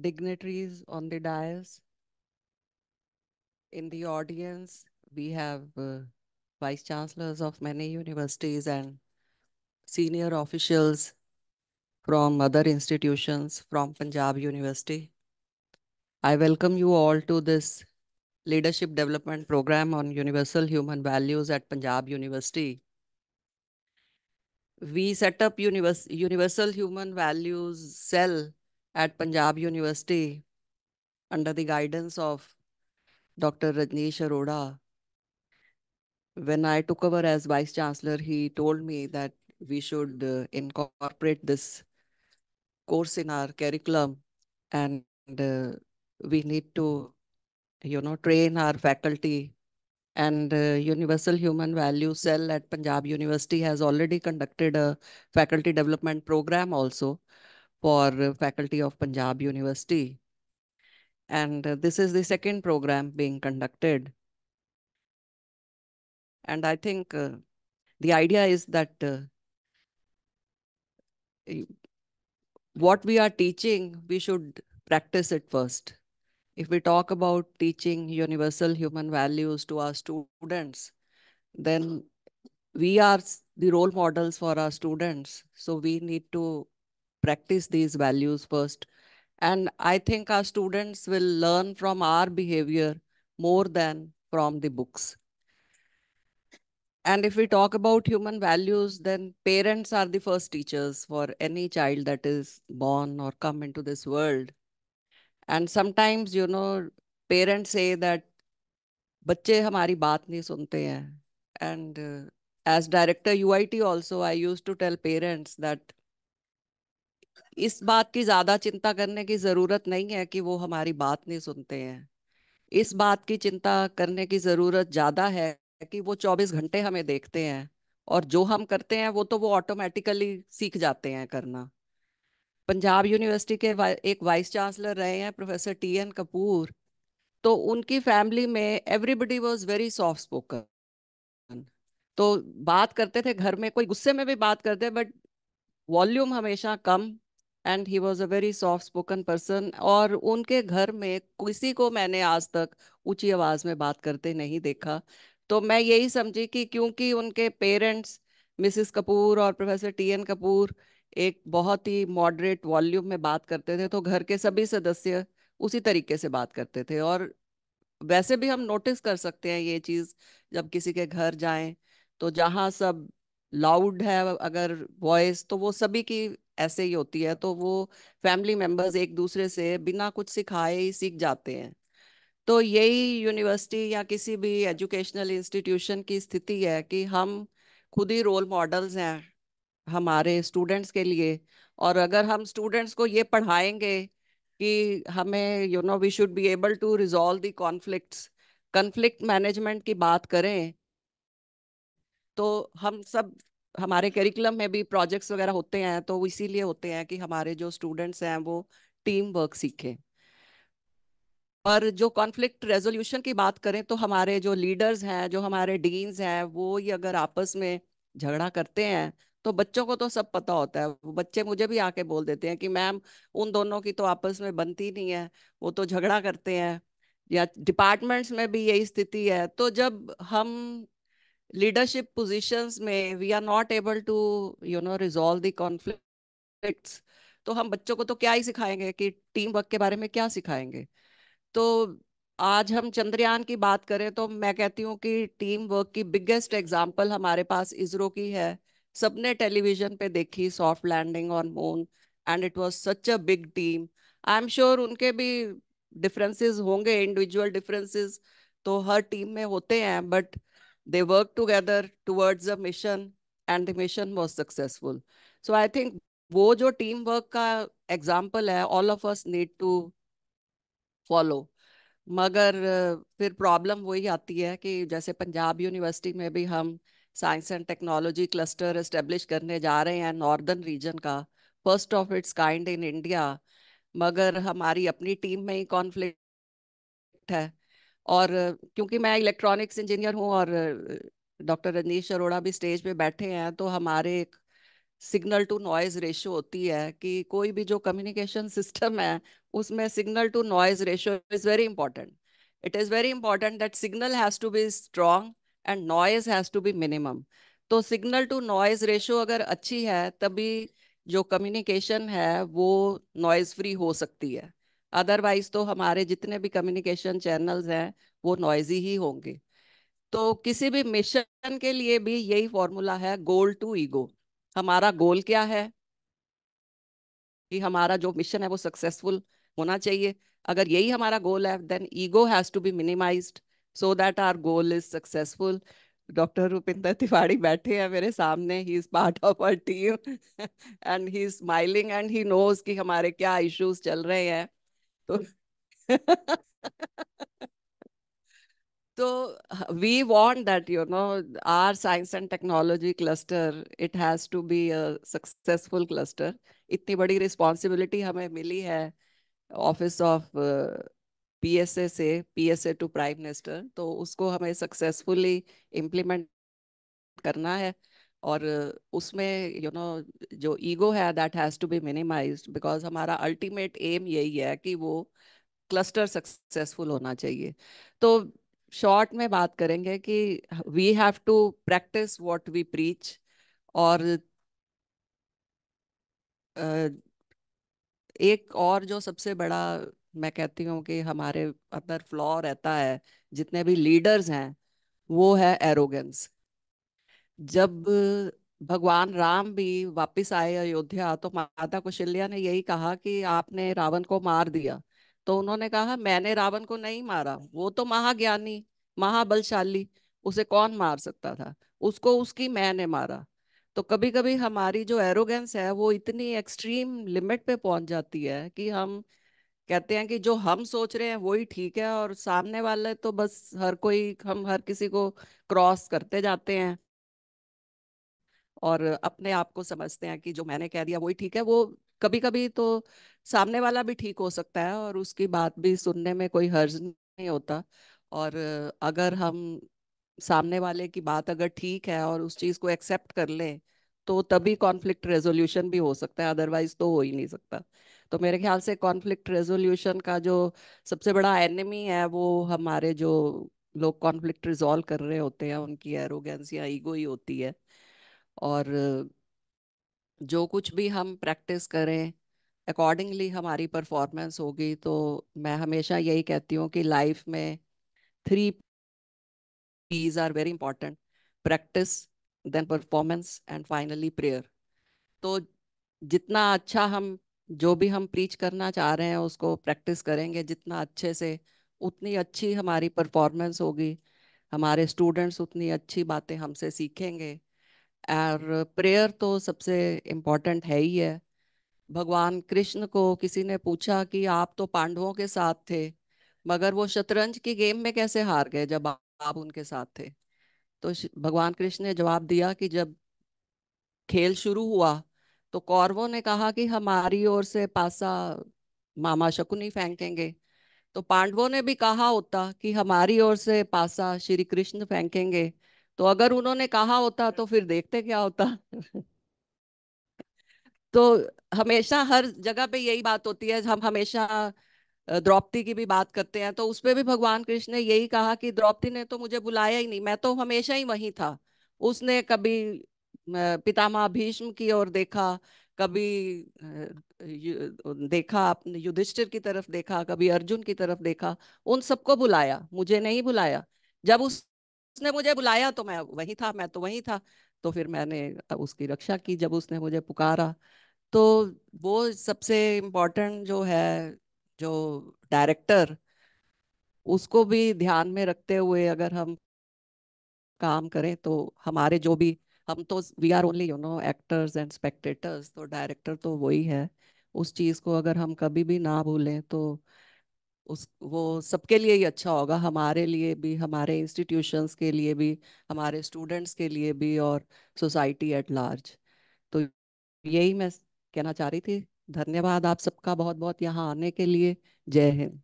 dignitaries on the dais. In the audience, we have uh, vice chancellors of many universities and senior officials from other institutions from Punjab University. I welcome you all to this leadership development program on universal human values at Punjab University. We set up univers universal human values cell at Punjab University under the guidance of Dr. Rajneesh Arora. When I took over as Vice Chancellor, he told me that we should uh, incorporate this course in our curriculum and uh, we need to, you know, train our faculty and uh, Universal Human Value Cell at Punjab University has already conducted a faculty development program also for faculty of Punjab University. And this is the second program being conducted. And I think uh, the idea is that uh, what we are teaching, we should practice it first. If we talk about teaching universal human values to our students, then we are the role models for our students. So we need to practice these values first and I think our students will learn from our behavior more than from the books. And if we talk about human values, then parents are the first teachers for any child that is born or come into this world. And sometimes, you know, parents say that बच्चे हमारी बात नहीं सुनते हैं. And uh, as director UIT also, I used to tell parents that इस बात की ज़्यादा चिंता करने की ज़रूरत नहीं है कि वो हमारी बात नहीं सुनते हैं। इस बात की चिंता करने की ज़रूरत ज़्यादा है कि वो 24 घंटे हमें देखते हैं और जो हम करते हैं वो तो वो ऑटोमेटिकली सीख जाते हैं करना। पंजाब यूनिवर्सिटी के एक वाइस चांसलर रहे हैं प्रोफेसर टी एन कपूर। तो उनकी फैमिली में everybody was very soft spoken तो बात करते थे, घर में कोई गुस्से में भी बात करते बट वॉल्यूम हमेशा कम and he was a very soft spoken person और उनके घर में किसी को मैंने आज तक ऊँची आवाज़ में बात करते नहीं देखा। तो मैं यही समझी कि क्योंकि उनके पेरेंट्स मिसिस कपूर और प्रोफेसर टी एन कपूर एक बहुत ही मॉडरेट वॉल्यूम में बात करते थे तो घर के सभी सदस्य उसी तरीके से बात करते थे। और वैसे भी हम नोटिस कर सकते हैं ये चीज़ जब किसी के घर जाएँ तो जहाँ सब लाउड है, अगर वॉइस तो वो सभी की ऐसे ही होती है तो वो फैमिली मेंबर्स एक दूसरे से बिना कुछ सिखाए ही सीख जाते हैं। तो यही यूनिवर्सिटी या किसी भी एजुकेशनल इंस्टीट्यूशन की स्थिति है कि हम खुद ही रोल मॉडल्स हैं हमारे स्टूडेंट्स के लिए, और अगर हम स्टूडेंट्स को ये पढ़ाएँगे कि हमें you know we should be able to resolve the conflicts conflict management की बात करें तो हम सब हमारे करिकुलम में भी प्रोजेक्ट्स वगैरह होते हैं तो इसीलिए होते हैं कि हमारे जो स्टूडेंट्स हैं वो टीम वर्क सीखें। और जो कॉन्फ्लिक्ट रेजोल्यूशन की बात करें तो हमारे जो लीडर्स हैं, जो हमारे डीन्स हैं, वो ही अगर आपस में झगड़ा करते हैं तो बच्चों को तो सब पता होता है। बच्चे मुझे भी आके बोल देते हैं कि, मैम, उन दोनों की तो आपस में बनती नहीं है, वो तो झगड़ा करते हैं। या डिपार्टमेंट्स में भी यही स्थिति है। तो जब हम leadership positions में we are not able to, you know, resolve the conflicts. तो हम बच्चों को तो क्या ही सिखाएँगे कि टीम वर्क के बारे में क्या सिखाएँगे? तो आज हम चंद्रयान की बात करें तो मैं कहती हूँ कि टीम वर्क की बिगेस्ट एग्जांपल हमारे पास इसरो की है। सबने टेलीविज़न पे देखी soft landing on moon and it was such a big team I am sure उनके भी डिफरेंसेस होंगे इंडिविजुअल डिफरेंसेस तो हर टीम में होते हैं but they worked together towards a mission and the mission was successful. So, i think वो जो team work का एग्ज़ाम्पल है all of us need to follow मगर फिर प्रॉब्लम वही आती है कि जैसे पंजाब यूनिवर्सिटी में भी हम science and technology cluster establish करने जा रहे हैं नॉर्दर्न रीजन का first of its kind in India मगर हमारी अपनी टीम में ही कॉन्फ्लिक्ट है। और, क्योंकि मैं इलेक्ट्रॉनिक्स इंजीनियर हूँ और, डॉक्टर रजनीश अरोड़ा भी स्टेज पे बैठे हैं तो हमारे एक सिग्नल टू नॉइज़ रेशियो होती है कि कोई भी जो कम्युनिकेशन सिस्टम है, उसमें signal to noise ratio is very important it is very important that signal has to be strong and noise has to be minimum तो सिग्नल टू नॉइज़ रेशियो अगर अच्छी है, तभी जो कम्युनिकेशन है, वो नॉइज़ फ्री हो सकती है। अदरवाइज़ तो हमारे जितने भी कम्युनिकेशन चैनल्स हैं, वो नॉइजी ही होंगे। तो किसी भी मिशन के लिए भी यही फॉर्मूला है गोल टू ईगो हमारा गोल क्या है? कि हमारा जो मिशन है वो सक्सेसफुल होना चाहिए। अगर यही हमारा गोल है then ego has to be minimized so that our goal is successful doctor Rupinder Tiwari बैठे हैं मेरे सामने ही is part of our team and he is smiling and he knows कि हमारे क्या इश्यूज़ चल रहे हैं। तो we want that you know our science and technology cluster it has to be successful cluster इतनी बड़ी रिस्पॉन्सिबिलिटी हमें मिली है office of P S A से P S A to prime minister तो उसको हमें सक्सेसफुली इम्प्लीमेंट करना है। और उसमें यू you नो know, जो ईगो है that has to be minimized because हमारा अल्टीमेट एम यही है कि वो क्लस्टर सक्सेसफुल होना चाहिए। तो शॉर्ट में बात करेंगे कि we have to practice what we preach और एक और जो सबसे बड़ा मैं कहती हूँ कि हमारे अंदर फ्लॉ रहता है जितने भी लीडर्स हैं वो है एरोगेंस जब भगवान राम भी वापस आए अयोध्या तो माता कुशल्या ने यही कहा कि आपने रावण को मार दिया। तो उन्होंने कहा, मैंने रावण को नहीं मारा, वो तो महाज्ञानी, महाबलशाली, उसे कौन मार सकता था? उसको उसकी मैंने मारा। तो कभी कभी हमारी जो एरोगेंस है, वो इतनी एक्सट्रीम लिमिट पे पहुँच जाती है कि हम कहते हैं कि जो हम सोच रहे हैं वही ठीक है, और सामने वाले तो बस हर कोई, हम हर किसी को क्रॉस करते जाते हैं। और अपने आप को समझते हैं कि जो मैंने कह दिया वही ठीक है, वो कभी कभी तो सामने वाला भी ठीक हो सकता है और उसकी बात भी सुनने में कोई हर्ज नहीं होता। और अगर हम सामने वाले की बात अगर ठीक है और उस चीज़ को एक्सेप्ट कर लें तो तभी कॉन्फ्लिक्ट रेजोल्यूशन भी हो सकता है, अदरवाइज़ तो हो ही नहीं सकता। तो मेरे ख्याल से कॉन्फ्लिक्ट रेजोल्यूशन का जो सबसे बड़ा एनिमी है, वो हमारे जो लोग कॉन्फ्लिक्ट रिजॉल्व कर रहे होते हैं, उनकी एरोगेंस या ईगो ही होती है। और जो कुछ भी हम प्रैक्टिस करें अकॉर्डिंगली हमारी परफॉर्मेंस होगी तो मैं हमेशा यही कहती हूँ कि लाइफ में three Ps are very important practice then performance and finally prayer तो जितना अच्छा हम, जो भी हम प्रीच करना चाह रहे हैं, उसको प्रैक्टिस करेंगे, जितना अच्छे से, उतनी अच्छी हमारी परफॉर्मेंस होगी, हमारे स्टूडेंट्स उतनी अच्छी बातें हमसे सीखेंगे और प्रेयर तो सबसे इम्पोर्टेंट है ही है। भगवान कृष्ण को किसी ने पूछा कि आप तो पांडवों के साथ थे, मगर वो शतरंज की गेम में कैसे हार गए जब आप उनके साथ थे? तो भगवान कृष्ण ने जवाब दिया कि जब खेल शुरू हुआ तो कौरवों ने कहा कि हमारी ओर से पासा मामा शकुनी फेंकेंगे। तो पांडवों ने भी कहा होता कि हमारी ओर से पासा श्री कृष्ण फेंकेंगे। तो अगर उन्होंने कहा होता तो फिर देखते क्या होता। तो हमेशा हर जगह पे यही बात होती है, हम हमेशा द्रौपदी की भी बात करते हैं तो उसपे भी भगवान कृष्ण ने यही कहा कि द्रौपदी ने तो मुझे बुलाया ही नहीं, मैं तो हमेशा ही वही था। उसने कभी पितामह भीष्म की ओर देखा, कभी देखा, अपने युधिष्ठिर की तरफ़ देखा, कभी अर्जुन की तरफ़ देखा, उन सबको बुलाया, मुझे नहीं बुलाया। जब उस उसने मुझे बुलाया तो मैं वही था, मैं तो वही था। तो फिर मैंने उसकी रक्षा की जब उसने मुझे पुकारा। तो वो सबसे इम्पोर्टेंट जो है, जो डायरेक्टर, उसको भी ध्यान में रखते हुए अगर हम काम करें तो हमारे जो भी, हम तो we are only you know actors and spectators तो डायरेक्टर तो वही है। उस चीज़ को अगर हम कभी भी ना भूलें तो उस, वो सबके लिए ही अच्छा होगा, हमारे लिए भी, हमारे इंस्टीट्यूशंस के लिए भी, हमारे स्टूडेंट्स के लिए भी और सोसाइटी एट लार्ज तो यही मैं कहना चाह रही थी। धन्यवाद आप सबका बहुत बहुत यहाँ आने के लिए। जय हिंद।